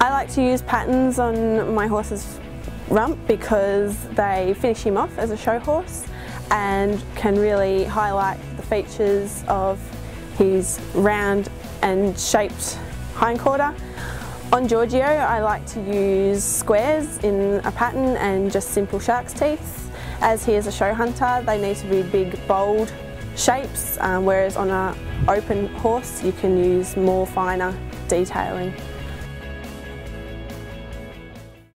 I like to use patterns on my horse's rump because they finish him off as a show horse and can really highlight the features of his round and shaped hindquarter. On Giorgio I like to use squares in a pattern and just simple shark's teeth. As he is a show hunter they need to be big bold shapes um, whereas on an open horse you can use more finer detailing.